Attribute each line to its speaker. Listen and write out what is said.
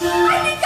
Speaker 1: I think